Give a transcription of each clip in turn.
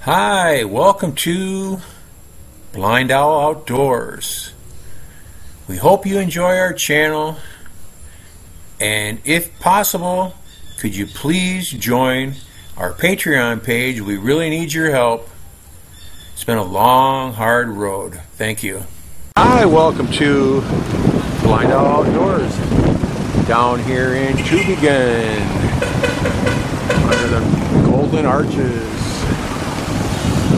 Hi, welcome to Blind Owl Outdoors. We hope you enjoy our channel, and if possible, could you please join our Patreon page? We really need your help. It's been a long, hard road. Thank you. Hi, welcome to Blind Owl Outdoors down here in Tubigon under the golden arches.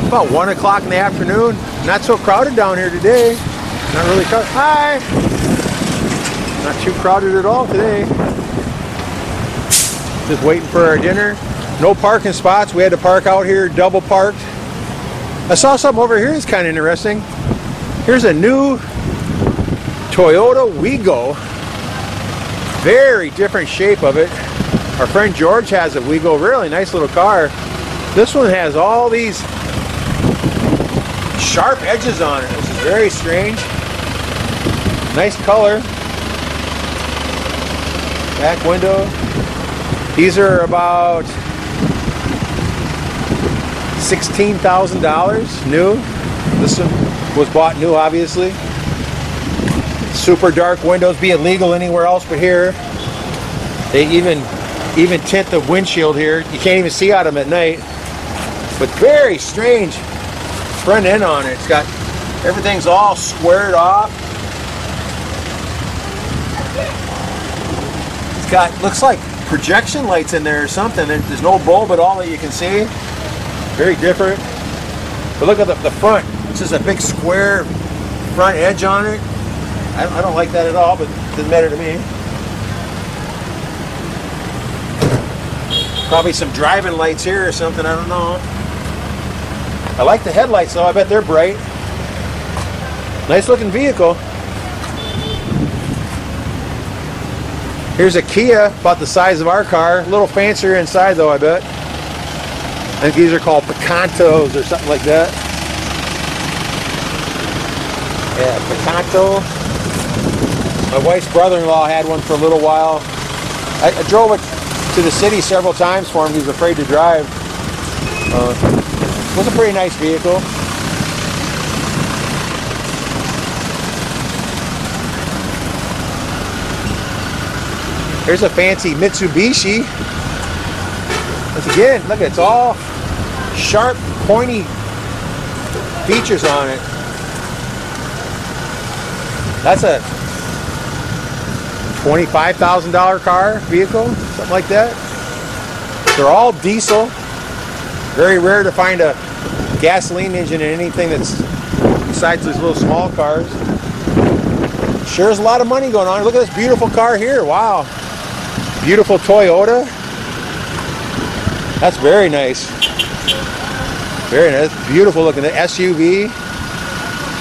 About 1 o'clock in the afternoon. Not so crowded down here today. Not really crowded. Hi! Not too crowded at all today. Just waiting for our dinner. No parking spots. We had to park out here, double parked. I saw something over here that's kind of interesting. Here's a new Toyota Wigo. Very different shape of it. Our friend George has a Wigo, really nice little car. This one has all these sharp edges on it. This is very strange. Nice color. Back window. These are about $16,000 new. This one was bought new, obviously. Super dark windows, being legal anywhere else but here. They even even tint the windshield here. You can't even see out of them at night. But very strange front end on it. It's got everything's all squared off. It's got looks like projection lights in there or something. There's no bulb at all that you can see. Very different. But look at the, the front. This is a big square front edge on it. I, I don't like that at all, but it doesn't matter to me. Probably some driving lights here or something, I don't know. I like the headlights though, I bet they're bright. Nice looking vehicle. Here's a Kia, about the size of our car. A little fancier inside though, I bet. I think these are called Picantos or something like that. Yeah, Picanto. My wife's brother-in-law had one for a little while. I, I, drove it to the city several times for him. He was afraid to drive. Uh, it was a pretty nice vehicle. Here's a fancy Mitsubishi. Once again, look, it's all sharp, pointy features on it. That's a $25,000 car vehicle, something like that. They're all diesel. Very rare to find a gasoline engine in anything that's besides these little small cars. Sure is a lot of money going on. Look at this beautiful car here. Wow. Beautiful Toyota. That's very nice. Very nice. Beautiful looking. The SUV.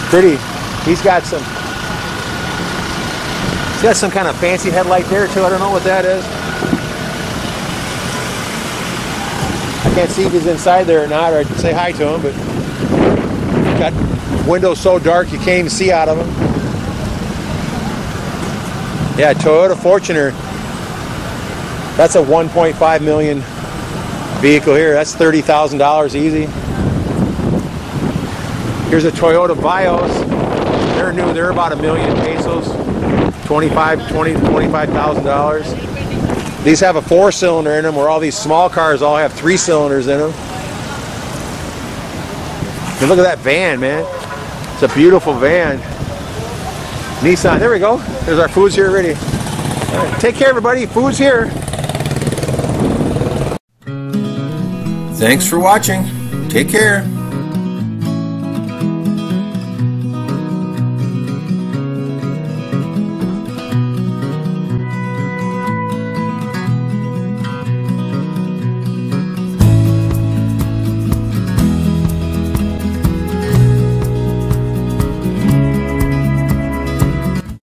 Pretty. He's got some. He's got some kind of fancy headlight there too. I don't know what that is. I can't see if he's inside there or not, or I'd say hi to him, but got windows so dark you can't even see out of them. Yeah, Toyota Fortuner. That's a 1.5 million vehicle here. That's $30,000 easy. Here's a Toyota Vios. They're new. They're about a million pesos. 25, 20, 25,000 dollars. These have a four-cylinder in them, where all these small cars all have three cylinders in them. And look at that van, man. It's a beautiful van. Nissan. There we go. There's our food's here ready. Take care, everybody. Food's here. Thanks for watching. Take care.